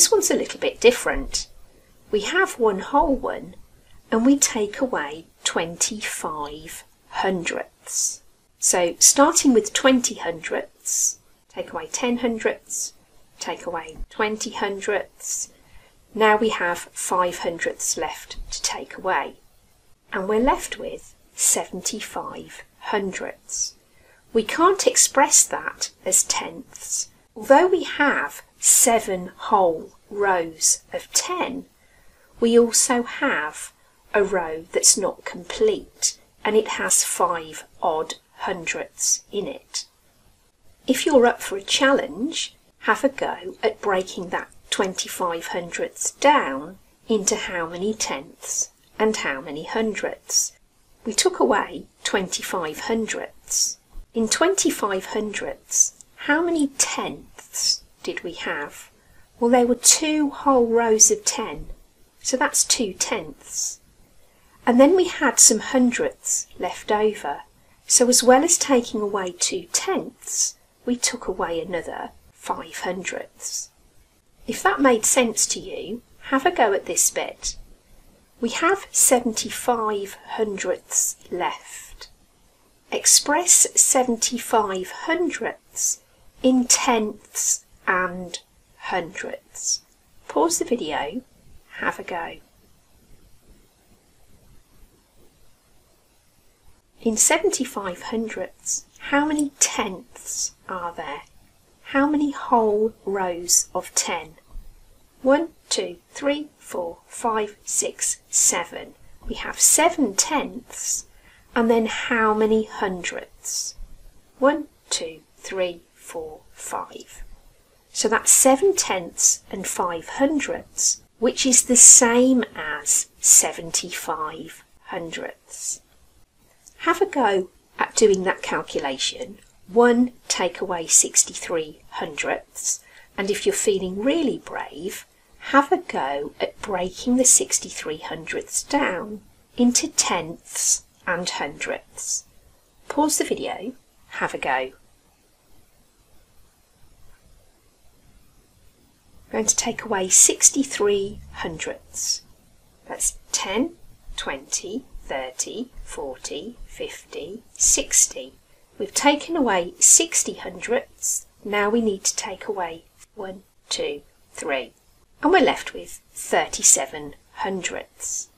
this one's a little bit different. We have one whole one and we take away 25 hundredths. So starting with 20 hundredths, take away 10 hundredths, take away 20 hundredths. Now we have 5 hundredths left to take away. And we're left with 75 hundredths. We can't express that as tenths. Although we have seven whole rows of 10, we also have a row that's not complete and it has five odd hundredths in it. If you're up for a challenge, have a go at breaking that 25 hundredths down into how many tenths and how many hundredths. We took away 25 hundredths. In 25 hundredths, how many tenths did we have? Well, there were two whole rows of 10, so that's two tenths. And then we had some hundredths left over. So as well as taking away two tenths, we took away another five hundredths. If that made sense to you, have a go at this bit. We have 75 hundredths left. Express 75 hundredths in tenths and hundredths. Pause the video, have a go. In 75 hundredths, how many tenths are there? How many whole rows of 10? 1, 2, 3, 4, 5, 6, 7. We have 7 tenths. And then how many hundredths? 1, 2, 3, 4, 5. So that's 7 tenths and 5 hundredths, which is the same as 75 hundredths. Have a go at doing that calculation. 1 take away 63 hundredths and if you're feeling really brave, have a go at breaking the 63 hundredths down into tenths and hundredths. Pause the video, have a go. We're going to take away 63 hundredths. That's 10, 20, 30, 40, 50, 60. We've taken away 60 hundredths. Now we need to take away 1, 2, 3. And we're left with 37 hundredths.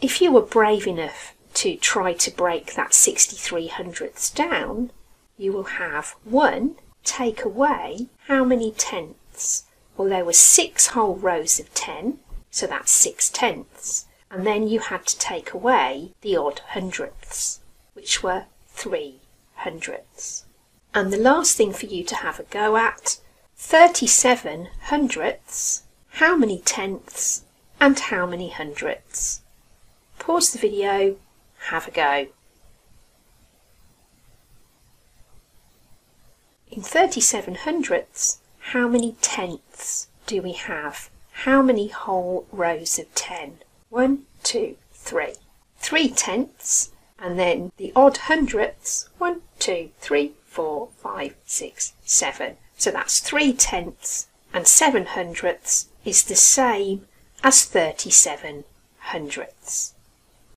If you were brave enough to try to break that 63 hundredths down, you will have 1 take away how many tenths? Well, there were 6 whole rows of 10, so that's 6 tenths and then you had to take away the odd hundredths, which were three hundredths. And the last thing for you to have a go at 37 hundredths, how many tenths, and how many hundredths. Pause the video, have a go. In 37 hundredths, how many tenths do we have? How many whole rows of 10? one, two, three. Three tenths, and then the odd hundredths, one, two, three, four, five, six, seven. So that's three tenths, and seven hundredths is the same as 37 hundredths.